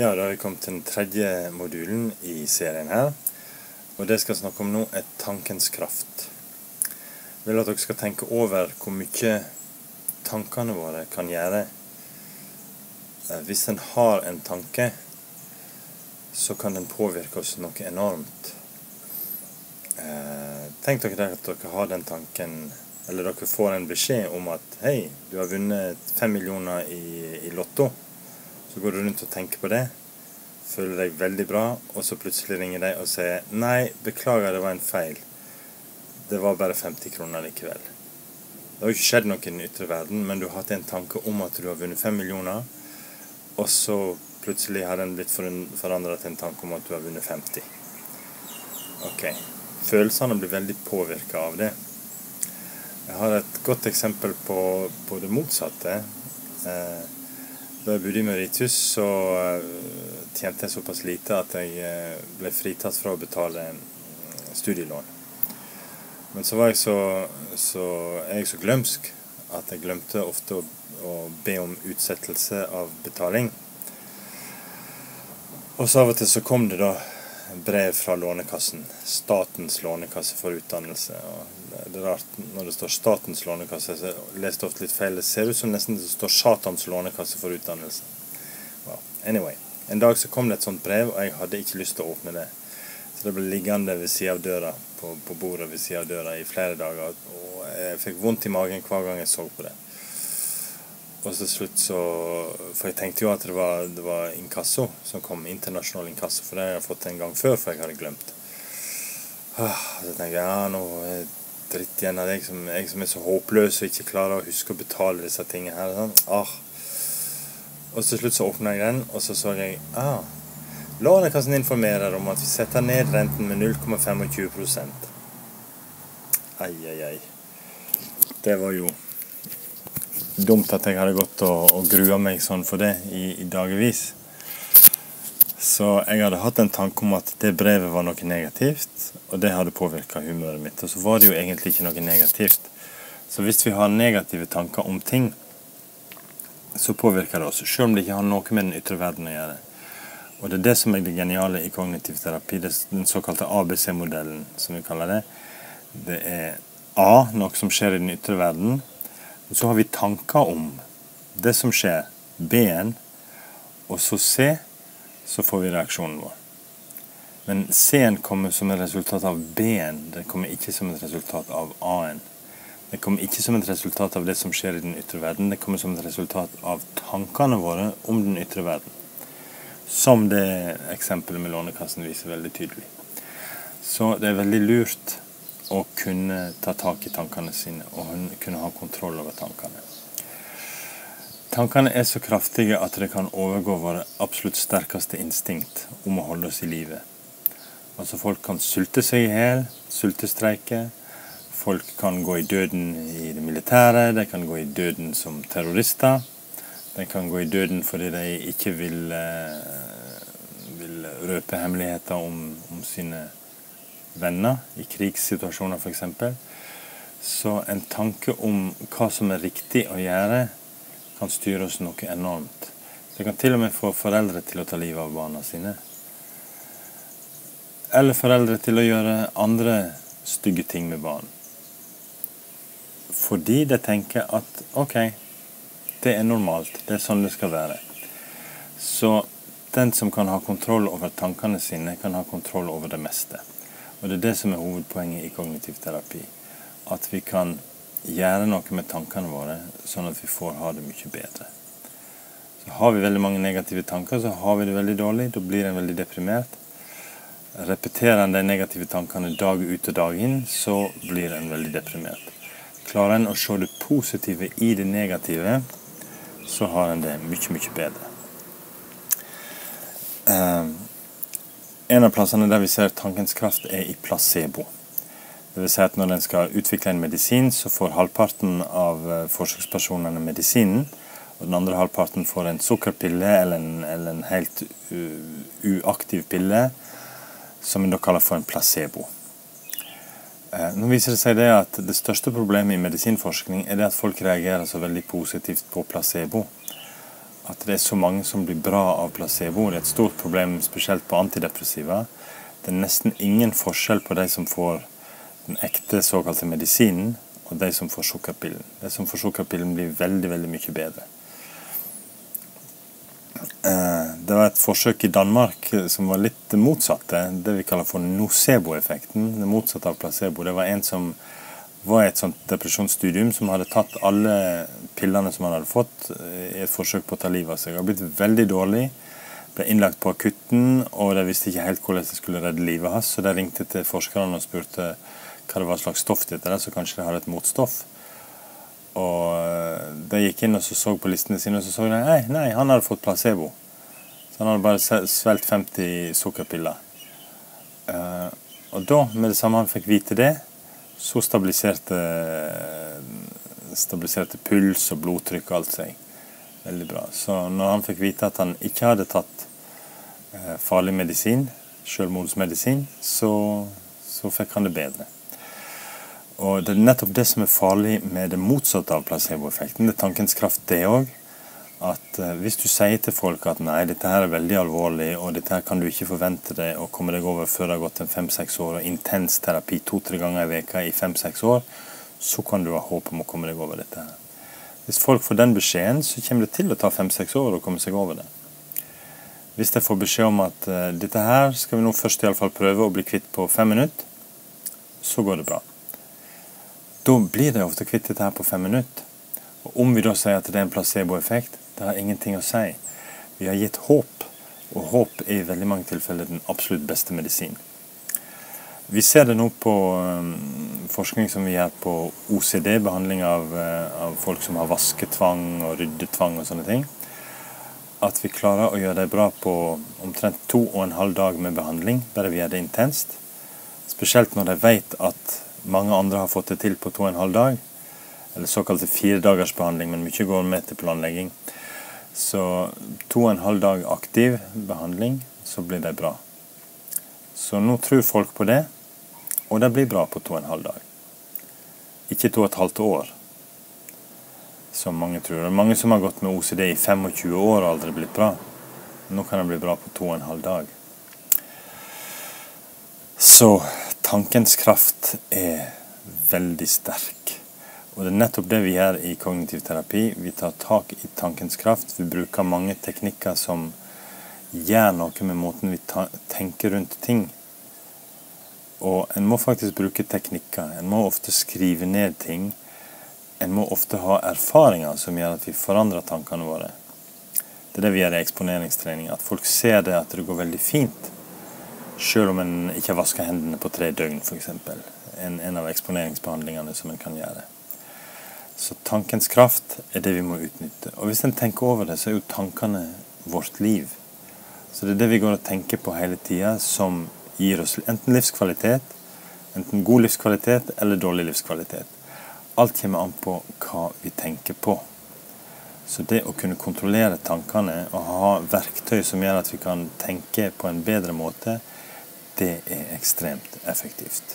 Ja, da har vi kommet til den tredje modulen i serien her. Og det jeg skal snakke om nå, er tankens kraft. Jeg vil at dere skal tenke over hvor mye tankene våre kan gjøre. Eh, Hvis en har en tanke, så kan den påvirke oss noe enormt. Eh, Tenk dere at dere har den tanken, eller dere får en beskjed om at hei, du har vunnet fem millioner i, i Lotto. Så går du rundt og tenker på det, føler deg veldig bra, og så plutselig ringer de og sier nei, beklager, det var en feil. Det var bare 50 kroner likevel. Det har jo ikke skjedd noe i den ytre verden, men du har hatt en tanke om at du har vunnet 5 millioner, og så plutselig har den blitt forandra til en tanke om at du har vunnet 50. Ok. Følelsene blir veldig påvirka av det. Jeg har et godt eksempel på, på det motsatte. Eh, da jeg bodde i Mauritius, så eh, tjente jeg såpass lite at jeg eh, ble fritatt fra å betale studielån. Men så var jeg så, så, jeg så glømsk at jeg glemte ofte å, å be om utsettelse av betaling. Og så av og til så kom det da brev fra Lånekassen. Statens lånekasse for utdannelse. Og det er rart når det står Statens lånekasse. Så jeg leste ofte litt feil. Det ser ut som nesten det står Satans lånekasse for utdannelse. Well, anyway. En dag så kom det et sånt brev, og jeg hadde ikke lyst til å åpne det. Så det ble liggende ved siden av døra, på, på bordet ved siden av døra i flere dager. Og jeg fikk vondt i magen hver gang jeg så på det. Og til slutt så For jeg tenkte jo at det var, det var inkasso som kom. Internasjonal inkasso. For det har jeg fått en gang før, for jeg hadde glemt. Ah, så tenkte jeg ja, nå er dritt igjen av deg som, jeg som er så håpløs og ikke klarer å huske å betale disse tingene her. Sånn. Ah. Og til slutt så åpna jeg den, og så så jeg ah, Lånekassen informerer om at vi setter ned renten med 0,25% Ai, ai, ai. Det var jo dumt at jeg hadde gått og, og grua meg sånn for det i, i dagevis. Så jeg hadde hatt en tanke om at det brevet var noe negativt, og det hadde påvirka humøret mitt. Og så var det jo egentlig ikke noe negativt. Så hvis vi har negative tanker om ting, så påvirker det oss, selv om det ikke har noe med den ytre verden å gjøre. Og det er det som er det geniale i kognitiv terapi, det er den såkalte ABC-modellen, som vi kaller det. Det er A, noe som skjer i den ytre verden. Og så har vi tanker om det som skjer, B-en. Og så C, så får vi reaksjonen vår. Men C-en kommer som et resultat av B-en. Det kommer ikke som et resultat av A-en. Det kommer ikke som et resultat av det som skjer i den ytre verden. Det kommer som et resultat av tankene våre om den ytre verden. Som det eksempelet med Lånekassen viser veldig tydelig. Så det er veldig lurt å kunne ta tak i tankene sine og kunne ha kontroll over tankene. Tankene er så kraftige at det kan overgå våre absolutt sterkeste instinkt om å holde oss i live. Altså Folk kan sulte seg i hjel, sultestreike. Folk kan gå i døden i det militære, de kan gå i døden som terrorister. De kan gå i døden fordi de ikke vil, vil røpe hemmeligheter om, om, sine venner i krigssituasjoner f.eks. Så en tanke om hva som er riktig å gjøre, kan styre oss noe enormt. Det kan til og med få foreldre til å ta livet av barna sine. Eller foreldre til å gjøre andre stygge ting med barn. Fordi de tenker at OK, det er normalt. Det er sånn det skal være. Så den som kan ha kontroll over tankene sine, kan ha kontroll over det meste. Og det er det som er hovedpoenget i kognitiv terapi. At vi kan gjøre noe med tankene våre, sånn at vi får ha det mye bedre. Så Har vi veldig mange negative tanker, så har vi det veldig dårlig. Da blir en veldig deprimert. Repeterer en de negative tankene dag ut og dag inn, så blir en veldig deprimert. Klarer en å se det positive i det negative, så har en det mye, mye bedre. Uh, en av plassene der vi ser tankens kraft, er i placebo. Det vil si at Når en skal utvikle en medisin, så får halvparten av eh, forsøkspersonene medisinen. Og den andre halvparten får en sukkerpille eller en, eller en helt uaktiv pille, som vi da kaller for en placebo. Eh, nå viser Det seg det at det største problemet i medisinforskning er det at folk reagerer så veldig positivt på placebo. At det er så mange som blir bra av placebo. Det er et stort problem spesielt på antidepressiva. Det er nesten ingen forskjell på de som får den ekte såkalte medisinen, og de som får sukkerpillen. De som får sukkerpillen, blir veldig, veldig mye bedre. Eh, det var et forsøk i Danmark som var litt motsatte. Det vi kaller for nocebo-effekten. Det motsatte av placebo. Det var en som var i et sånt depresjonsstudium som hadde tatt alle pillene som han hadde fått, eh, i et forsøk på å ta livet av seg. Han hadde blitt veldig dårlig, ble innlagt på akutten, og de visste ikke helt hvordan de skulle redde livet hans, så de ringte til forskerne og spurte hva det var slags stoff dette var, så kanskje de hadde et motstoff. Og eh, de gikk inn og så, så på listene sine, og så så de nei, nei, han hadde fått placebo. Så han hadde bare svelget 50 sukkerpiller. Uh, og da, med det samme han fikk vite det, så stabiliserte, stabiliserte puls og blodtrykk og alt seg veldig bra. Så når han fikk vite at han ikke hadde tatt eh, farlig medisin, selvmordsmedisin, så, så fikk han det bedre. Og det er nettopp det som er farlig med det motsatte av placeboeffekten. Det er tankens kraft, det òg at eh, hvis du sier til folk at nei, dette her er veldig alvorlig, og dette her kan du ikke forvente deg å komme deg over før det har gått en fem-seks år, og intens terapi to-tre ganger i veka i fem-seks år, så kan du ha håp om å komme deg over dette her. Hvis folk får den beskjeden, så kommer det til å ta fem-seks år å komme seg over det. Hvis de får beskjed om at uh, dette her skal vi nå først iallfall prøve å bli kvitt på fem minutter, så går det bra. Da blir de ofte kvitt dette her på fem minutter. Og Om vi da sier at det er en placeboeffekt, det har ingenting å si. Vi har gitt håp, og håp er i veldig mange tilfeller den absolutt beste medisin. Vi ser det nå på um, forskning som vi gjør på OCD, behandling av, uh, av, folk som har vasketvang og ryddetvang og sånne ting. At vi klarer å gjøre det bra på omtrent to og en halv dag med behandling, bare vi gjør det intenst. Spesielt når de vet at mange andre har fått det til på to og en halv dag. Eller såkalte fire dagers behandling, men mye går med til planlegging. Så to og en halv dag aktiv behandling, så blir de bra. Så nå tror folk på det, og det blir bra på to og en halv dag. Ikke to og et halvt år, som mange tror. Det er mange som har gått med OCD i 25 år og aldri blitt bra. Nå kan det bli bra på to og en halv dag. Så tankens kraft er veldig sterk. Og Det er nettopp det vi gjør i kognitiv terapi. Vi tar tak i tankens kraft. Vi bruker mange teknikker som gjør noe med måten vi tenker rundt ting. Og en må faktisk bruke teknikker. En må ofte skrive ned ting. En må ofte ha erfaringer som gjør at vi forandrer tankene våre. Det er det vi gjør i eksponeringstrening. At folk ser det at det går veldig fint. Selv om en ikke har vaska hendene på tre døgn, f.eks. En, en av eksponeringsbehandlingene som en kan gjøre. Så tankens kraft er det vi må utnytte. Og hvis en tenker over det, så er jo tankene vårt liv. Så det er det vi går og tenker på hele tida, som gir oss enten livskvalitet, enten god livskvalitet eller dårlig livskvalitet. Alt kommer an på hva vi tenker på. Så det å kunne kontrollere tankene og ha verktøy som gjør at vi kan tenke på en bedre måte, det er ekstremt effektivt.